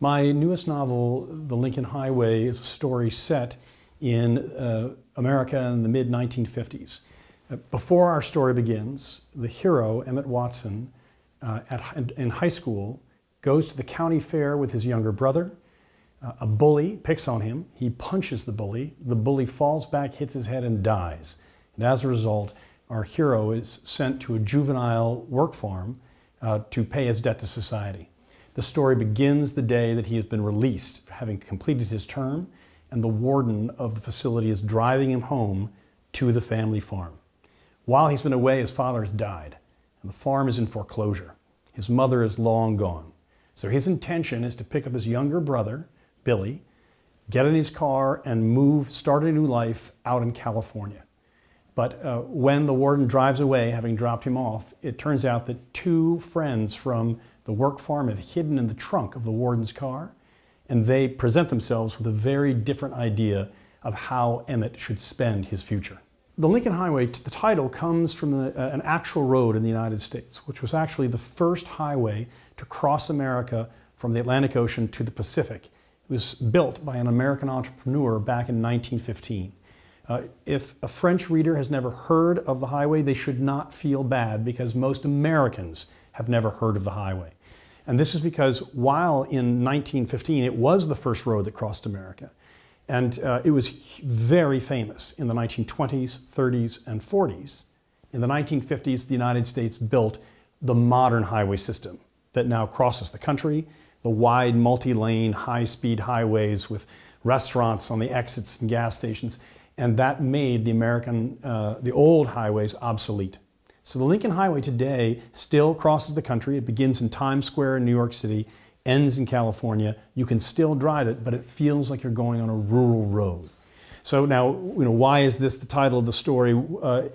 My newest novel, The Lincoln Highway, is a story set in uh, America in the mid 1950s. Uh, before our story begins, the hero, Emmett Watson, uh, at, in high school, goes to the county fair with his younger brother. Uh, a bully picks on him. He punches the bully. The bully falls back, hits his head, and dies. And as a result, our hero is sent to a juvenile work farm uh, to pay his debt to society. The story begins the day that he has been released, having completed his term, and the warden of the facility is driving him home to the family farm. While he's been away, his father has died, and the farm is in foreclosure. His mother is long gone. So his intention is to pick up his younger brother, Billy, get in his car, and move, start a new life out in California. But uh, when the warden drives away, having dropped him off, it turns out that two friends from the work farm have hidden in the trunk of the warden's car, and they present themselves with a very different idea of how Emmett should spend his future. The Lincoln Highway, to the title comes from the, uh, an actual road in the United States, which was actually the first highway to cross America from the Atlantic Ocean to the Pacific. It was built by an American entrepreneur back in 1915. Uh, if a French reader has never heard of the highway, they should not feel bad because most Americans have never heard of the highway. And this is because while in 1915 it was the first road that crossed America, and uh, it was very famous in the 1920s, 30s, and 40s, in the 1950s the United States built the modern highway system that now crosses the country, the wide multi-lane high-speed highways with restaurants on the exits and gas stations and that made the American, uh, the old highways obsolete. So the Lincoln Highway today still crosses the country. It begins in Times Square in New York City, ends in California. You can still drive it, but it feels like you're going on a rural road. So now, you know, why is this the title of the story? Uh,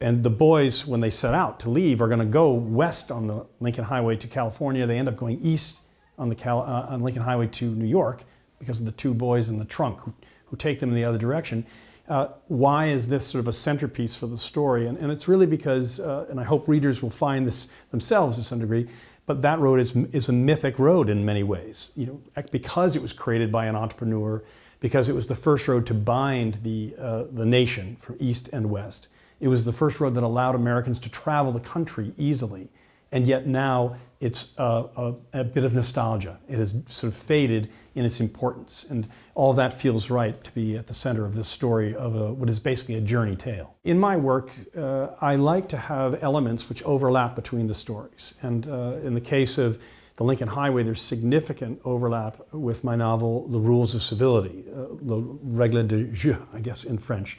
and the boys, when they set out to leave, are going to go west on the Lincoln Highway to California. They end up going east on the Cal, uh, on Lincoln Highway to New York because of the two boys in the trunk who, who take them in the other direction uh, why is this sort of a centerpiece for the story? And, and it's really because, uh, and I hope readers will find this themselves to some degree, but that road is, is a mythic road in many ways. You know, because it was created by an entrepreneur, because it was the first road to bind the, uh, the nation from east and west. It was the first road that allowed Americans to travel the country easily. And yet now it's a, a, a, bit of nostalgia. It has sort of faded in its importance. And all that feels right to be at the center of this story of a, what is basically a journey tale. In my work, uh, I like to have elements which overlap between the stories. And uh, in the case of the Lincoln Highway, there's significant overlap with my novel, The Rules of Civility, uh, Le Règle de Jeu, I guess in French,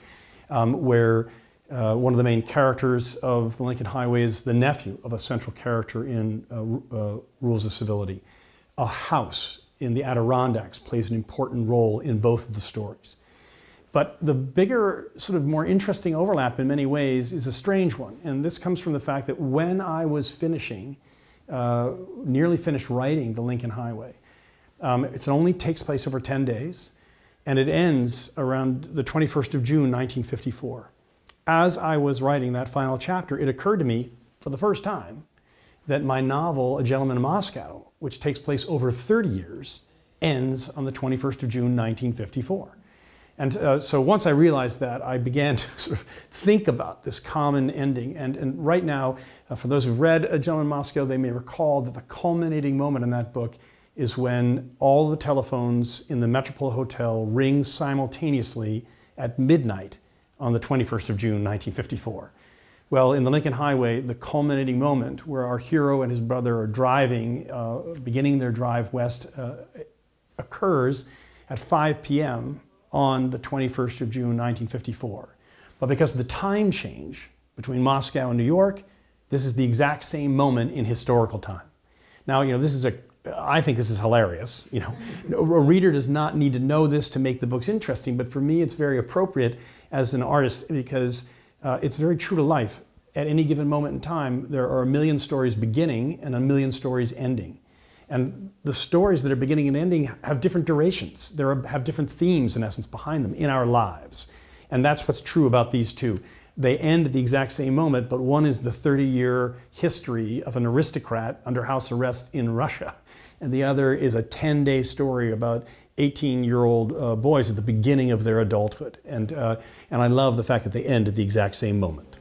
um, where uh, one of the main characters of the Lincoln Highway is the nephew of a central character in uh, uh, Rules of Civility. A house in the Adirondacks plays an important role in both of the stories. But the bigger, sort of more interesting overlap in many ways is a strange one. And this comes from the fact that when I was finishing, uh, nearly finished writing The Lincoln Highway, um, it only takes place over 10 days, and it ends around the 21st of June, 1954 as I was writing that final chapter, it occurred to me for the first time that my novel, A Gentleman in Moscow, which takes place over 30 years, ends on the 21st of June, 1954. And uh, so once I realized that, I began to sort of think about this common ending. And, and right now, uh, for those who've read A Gentleman in Moscow, they may recall that the culminating moment in that book is when all the telephones in the Metropole Hotel ring simultaneously at midnight on the 21st of June, 1954. Well, in the Lincoln Highway, the culminating moment where our hero and his brother are driving, uh, beginning their drive west, uh, occurs at 5 p.m. on the 21st of June, 1954. But because of the time change between Moscow and New York, this is the exact same moment in historical time. Now, you know, this is a I think this is hilarious. You know, a reader does not need to know this to make the books interesting, but for me, it's very appropriate as an artist because uh, it's very true to life. At any given moment in time, there are a million stories beginning and a million stories ending. And the stories that are beginning and ending have different durations. They have different themes, in essence, behind them in our lives. And that's what's true about these two. They end at the exact same moment, but one is the 30 year history of an aristocrat under house arrest in Russia, and the other is a 10 day story about 18 year old uh, boys at the beginning of their adulthood. And, uh, and I love the fact that they end at the exact same moment.